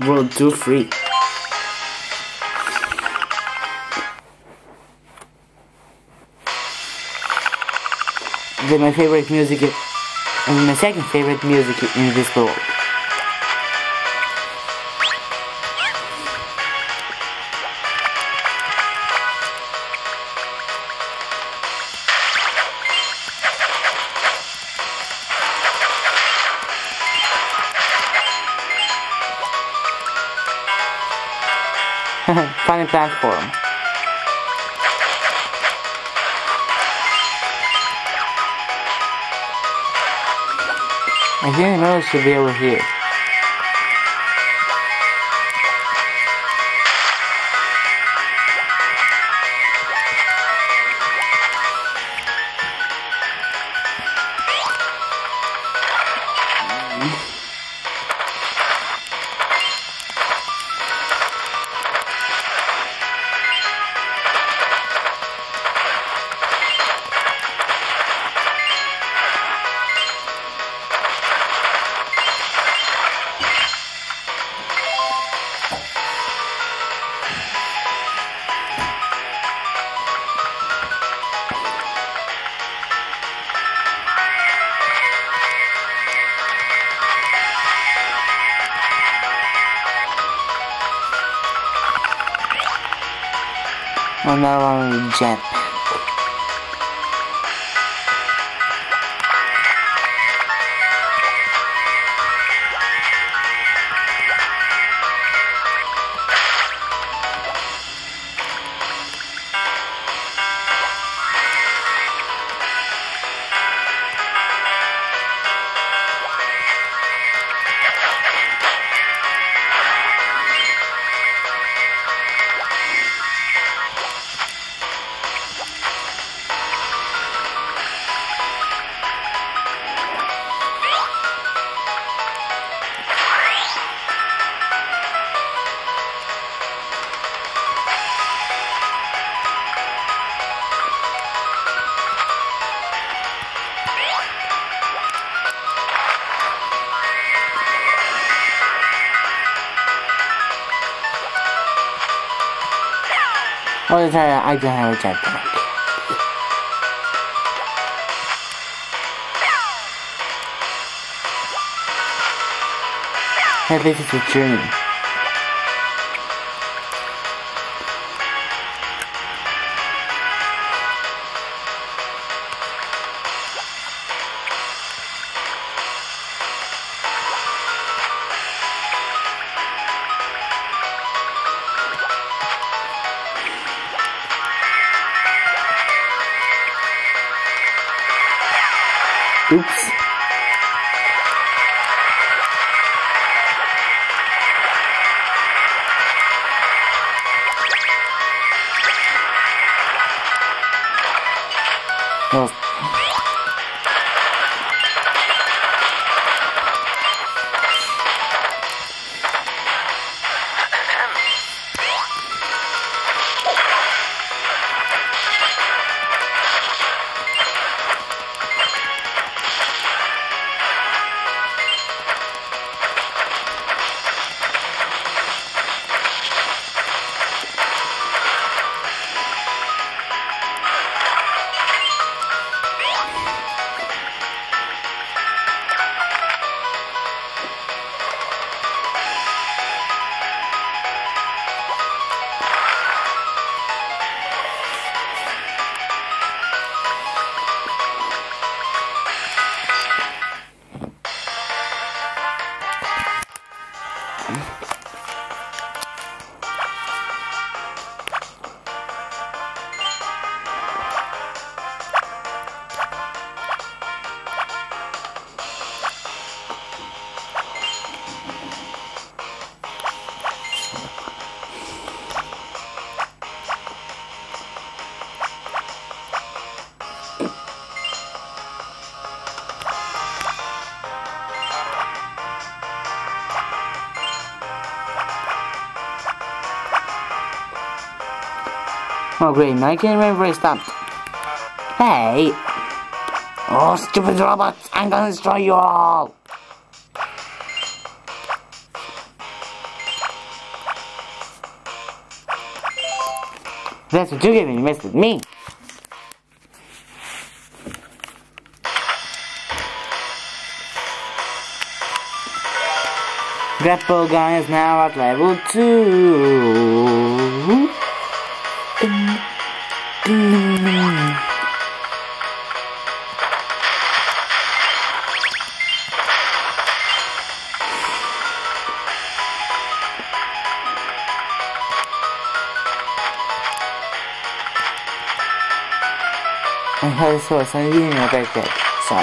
World 2 free. Then my favorite music, and my second favorite music in this world. Funny platform. I think the should be over here. Another jet. Oh, that's right, I don't have a jetpack. Hey, this is a journey. Oops. Oh great, now I can't remember where I stopped. Hey! Oh stupid robots, I'm gonna destroy you all! That's what you get when you mess with me! Grapple gun is now at level 2. 还说声音有点小小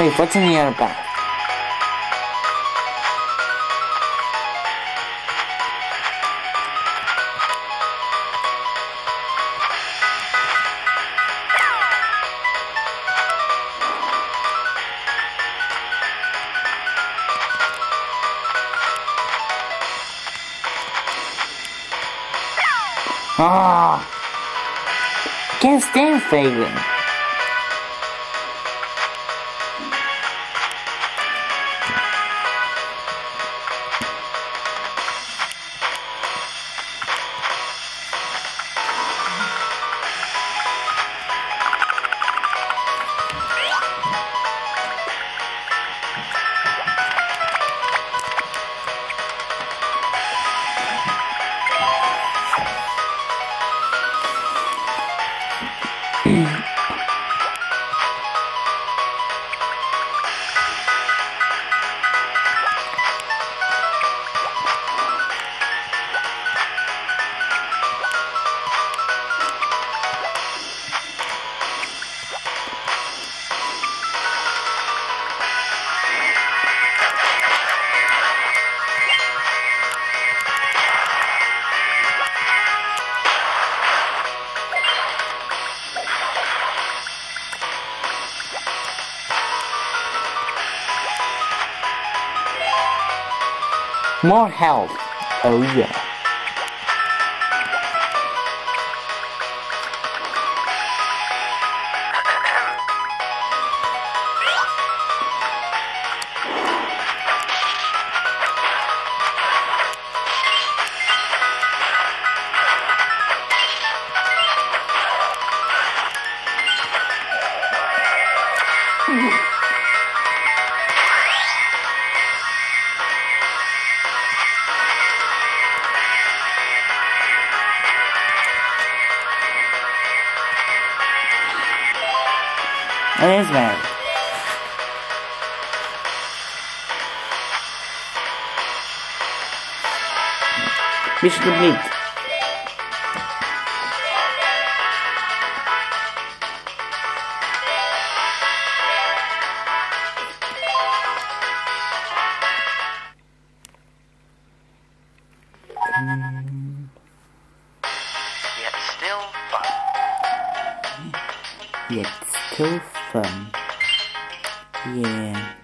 Wait, what's in the other bag? Ah! Can't stand failing. More health. Oh yeah. Mission complete. Yet still fun. Yet still fun. Yeah.